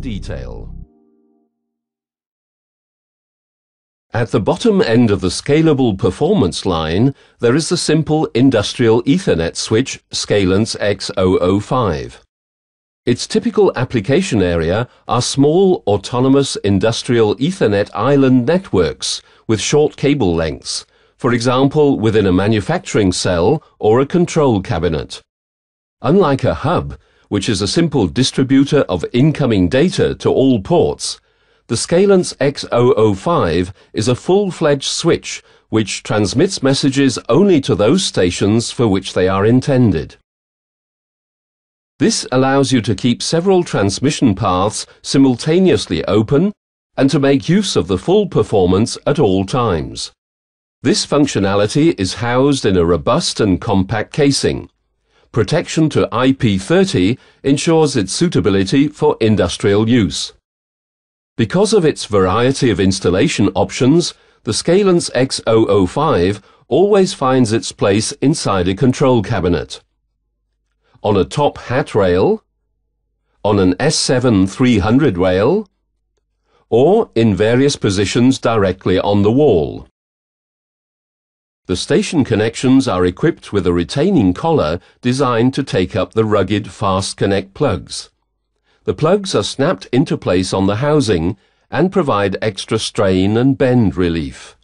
detail. At the bottom end of the scalable performance line, there is the simple industrial Ethernet switch SCALANCE X005. Its typical application area are small autonomous industrial Ethernet island networks with short cable lengths, for example within a manufacturing cell or a control cabinet. Unlike a hub, which is a simple distributor of incoming data to all ports, the SCALANCE X005 is a full-fledged switch which transmits messages only to those stations for which they are intended. This allows you to keep several transmission paths simultaneously open and to make use of the full performance at all times. This functionality is housed in a robust and compact casing. Protection to IP30 ensures its suitability for industrial use. Because of its variety of installation options, the SCALANCE X005 always finds its place inside a control cabinet. On a top hat rail, on an S7 300 rail, or in various positions directly on the wall. The station connections are equipped with a retaining collar designed to take up the rugged Fast Connect plugs. The plugs are snapped into place on the housing and provide extra strain and bend relief.